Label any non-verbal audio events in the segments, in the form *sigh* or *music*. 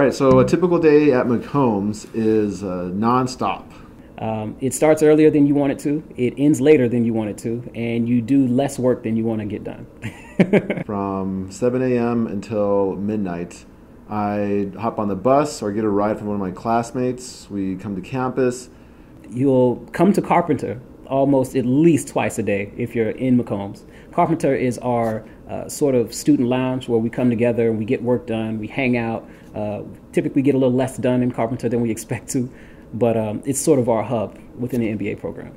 right, so a typical day at McCombs is uh, nonstop. Um, it starts earlier than you want it to, it ends later than you want it to, and you do less work than you want to get done. *laughs* From 7 a.m. until midnight, I hop on the bus or get a ride from one of my classmates. We come to campus. You'll come to Carpenter almost at least twice a day if you're in McCombs. Carpenter is our uh, sort of student lounge where we come together and we get work done, we hang out. Uh, typically get a little less done in Carpenter than we expect to, but um, it's sort of our hub within the MBA program.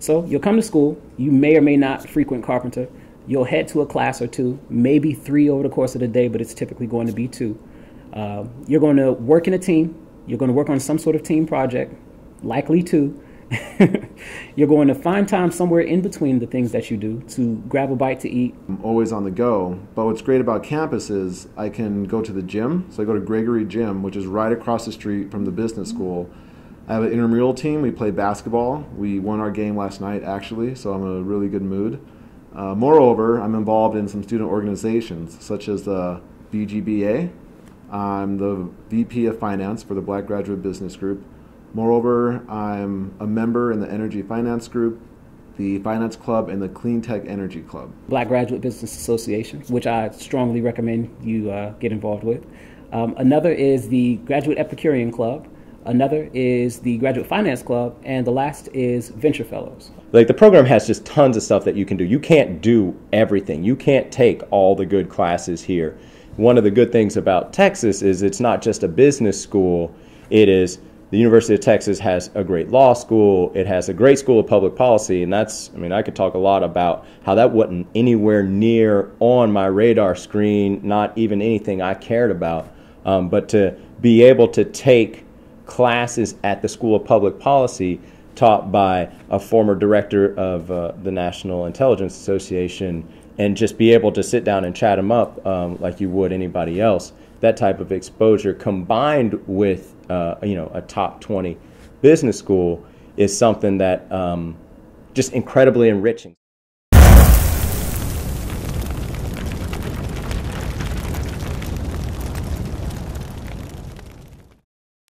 So you'll come to school, you may or may not frequent Carpenter. You'll head to a class or two, maybe three over the course of the day, but it's typically going to be two. Uh, you're going to work in a team. You're going to work on some sort of team project, likely two. *laughs* you're going to find time somewhere in between the things that you do to grab a bite to eat. I'm always on the go. But what's great about campus is I can go to the gym. So I go to Gregory Gym, which is right across the street from the business school. I have an intramural team. We play basketball. We won our game last night, actually, so I'm in a really good mood. Uh, moreover, I'm involved in some student organizations, such as the BGBA, I'm the VP of Finance for the Black Graduate Business Group. Moreover, I'm a member in the Energy Finance Group, the Finance Club, and the Clean Tech Energy Club. Black Graduate Business Association, which I strongly recommend you uh, get involved with. Um, another is the Graduate Epicurean Club. Another is the Graduate Finance Club, and the last is Venture Fellows. Like the program has just tons of stuff that you can do. You can't do everything. You can't take all the good classes here one of the good things about Texas is it's not just a business school, it is the University of Texas has a great law school, it has a great school of public policy, and that's, I mean, I could talk a lot about how that wasn't anywhere near on my radar screen, not even anything I cared about. Um, but to be able to take classes at the School of Public Policy taught by a former director of uh, the National Intelligence Association and just be able to sit down and chat them up um, like you would anybody else. That type of exposure combined with uh, you know a top 20 business school is something that um, just incredibly enriching.